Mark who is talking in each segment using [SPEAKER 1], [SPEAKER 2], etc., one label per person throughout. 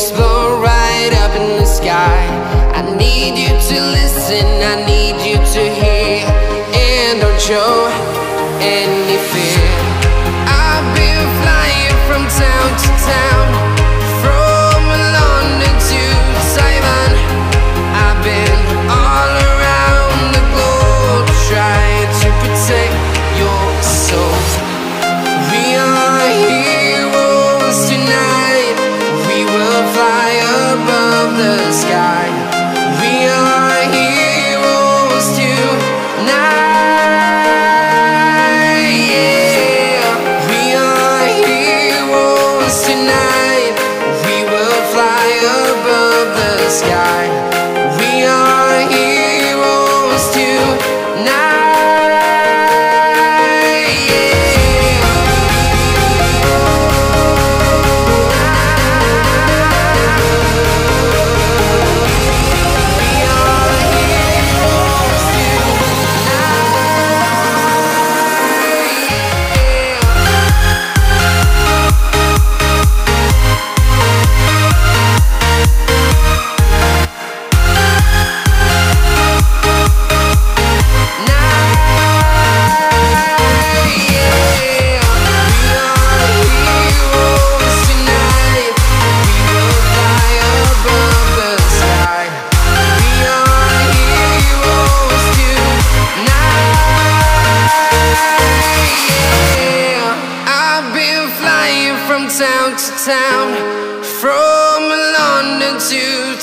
[SPEAKER 1] explode right up in the sky. I need you to listen, I need you to hear. And don't show any.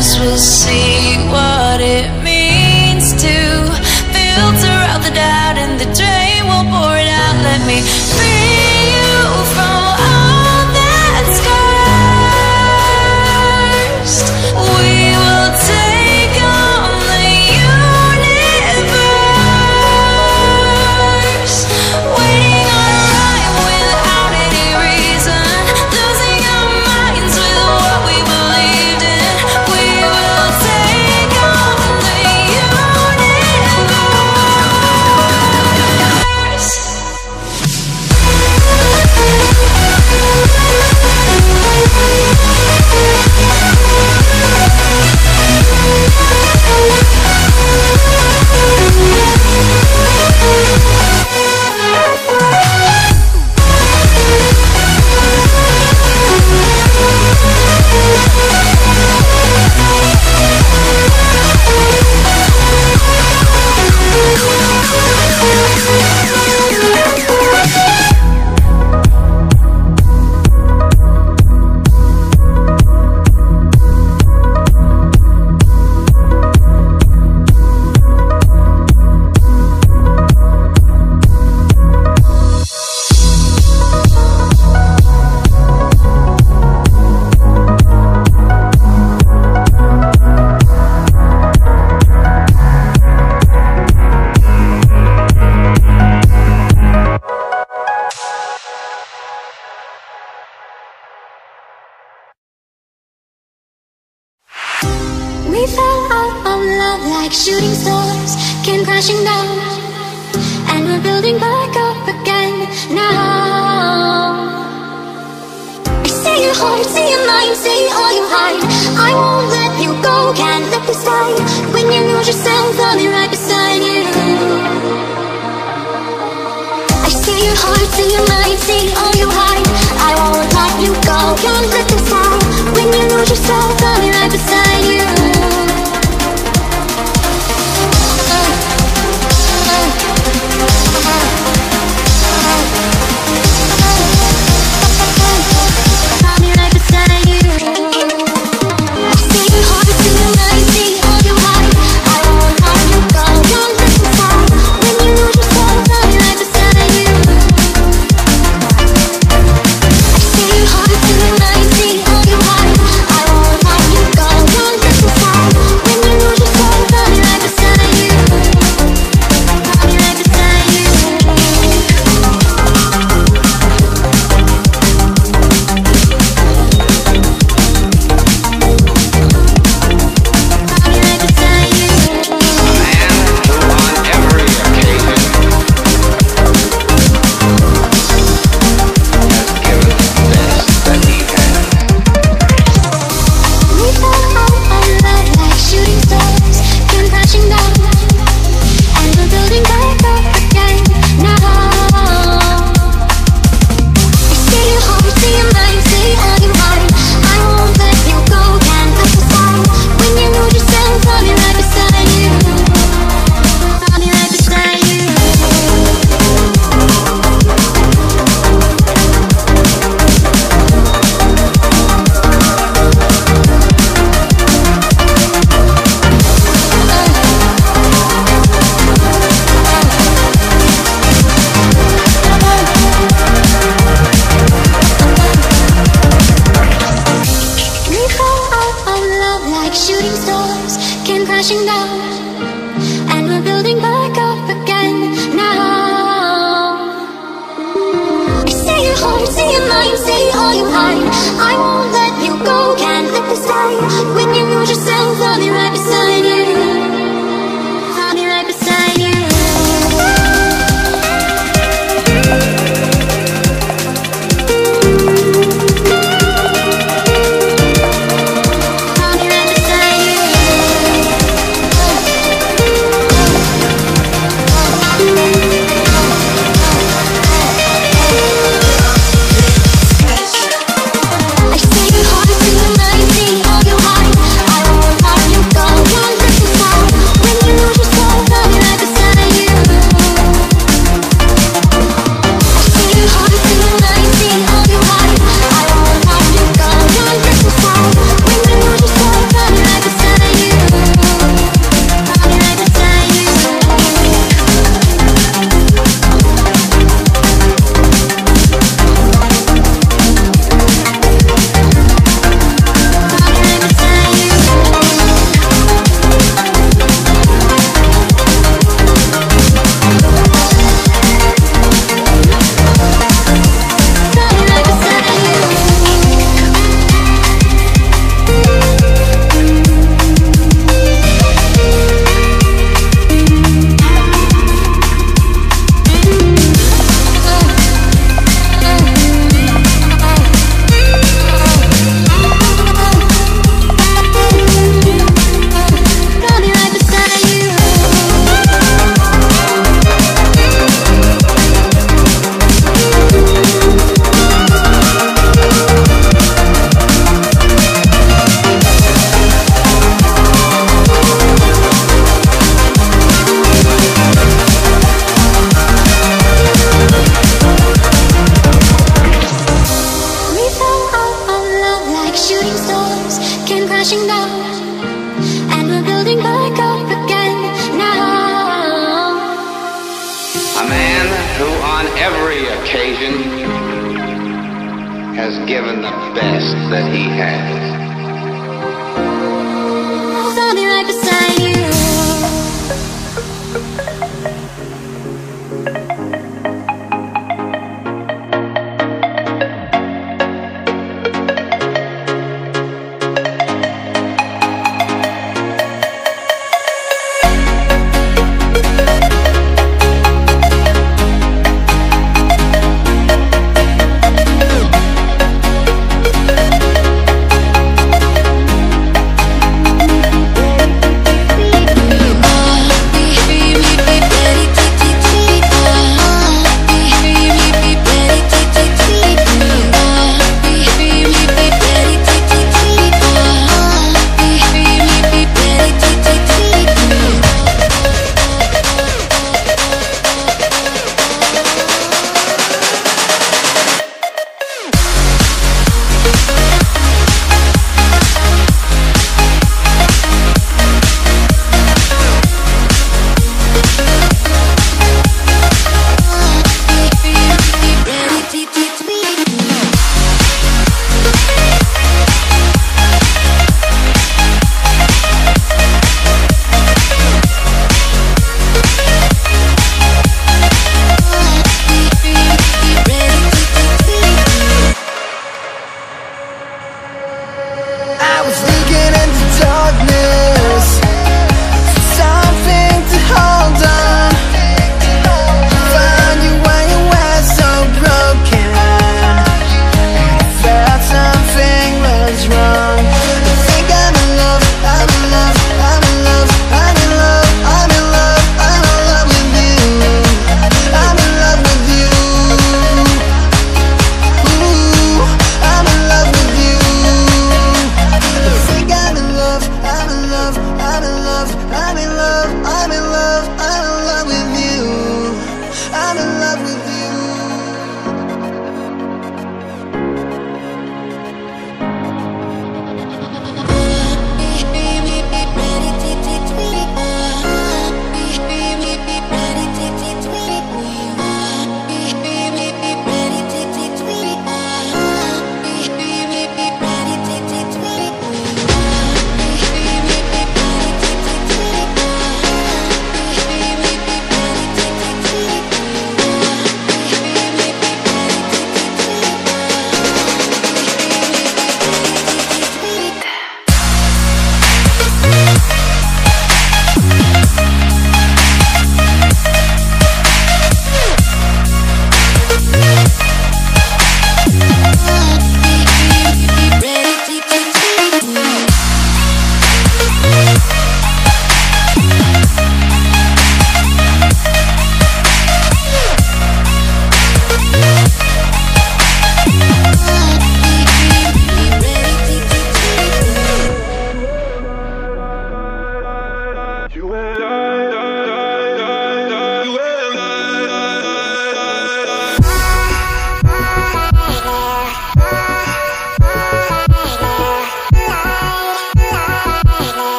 [SPEAKER 2] We'll see what it means to filter
[SPEAKER 3] came crashing down. And we're building back up again now. I see your heart, see your mind, see all you hide. I won't let you go, can't let this die. When you lose yourself, I'll be right beside you. I see your heart, see your mind, see all you hide